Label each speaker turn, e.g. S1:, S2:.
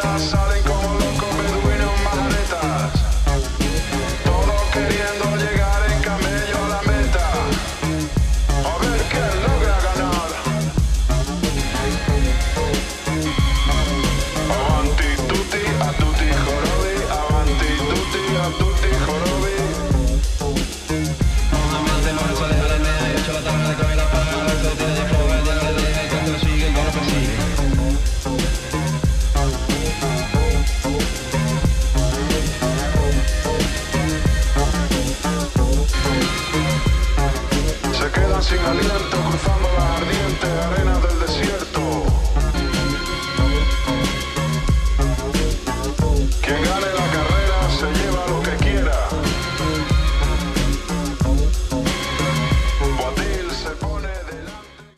S1: Sorry. sin aliento, cruzando las ardientes arenas del desierto. Quien gane la carrera se lleva lo que